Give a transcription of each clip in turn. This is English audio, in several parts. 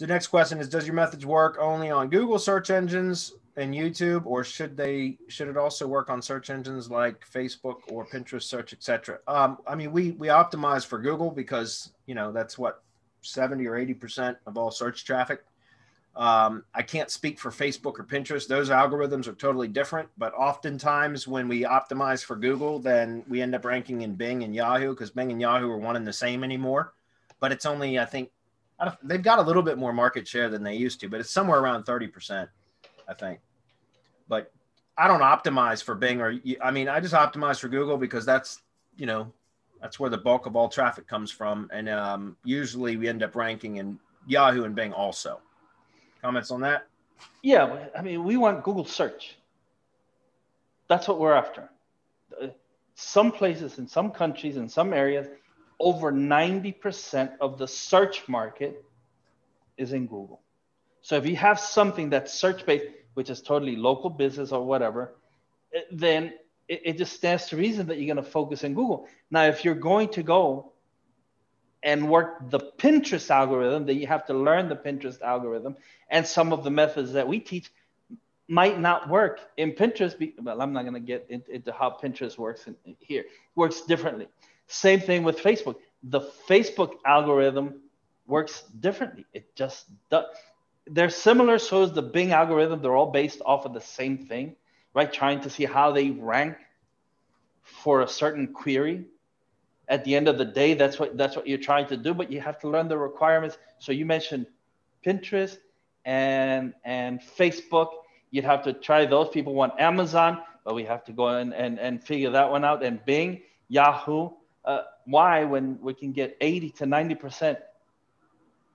So the next question is: Does your methods work only on Google search engines and YouTube, or should they should it also work on search engines like Facebook or Pinterest search, etc.? Um, I mean, we we optimize for Google because you know that's what seventy or eighty percent of all search traffic. Um, I can't speak for Facebook or Pinterest; those algorithms are totally different. But oftentimes, when we optimize for Google, then we end up ranking in Bing and Yahoo because Bing and Yahoo are one and the same anymore. But it's only, I think, they've got a little bit more market share than they used to, but it's somewhere around 30%, I think. But I don't optimize for Bing or, I mean, I just optimize for Google because that's, you know, that's where the bulk of all traffic comes from. And um, usually we end up ranking in Yahoo and Bing also. Comments on that? Yeah. I mean, we want Google search. That's what we're after. Some places in some countries, in some areas, over 90% of the search market is in Google. So if you have something that's search based, which is totally local business or whatever, eh, then it, it just stands to reason that you're going to focus in Google. Now, if you're going to go and work the Pinterest algorithm, then you have to learn the Pinterest algorithm and some of the methods that we teach might not work in Pinterest. Well, I'm not going to get into how Pinterest works in, here. Works differently. Same thing with Facebook. The Facebook algorithm works differently. It just does. They're similar, so is the Bing algorithm. They're all based off of the same thing, right? Trying to see how they rank for a certain query. At the end of the day, that's what that's what you're trying to do, but you have to learn the requirements. So you mentioned Pinterest and and Facebook. You'd have to try those. People want Amazon, but we have to go in and, and figure that one out. And Bing, Yahoo, uh, why when we can get 80 to 90%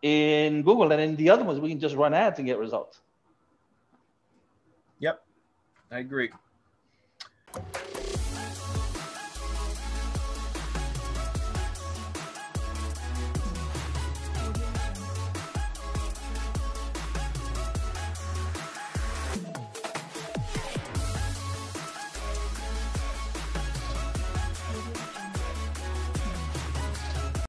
in Google and in the other ones, we can just run ads and get results. Yep, I agree.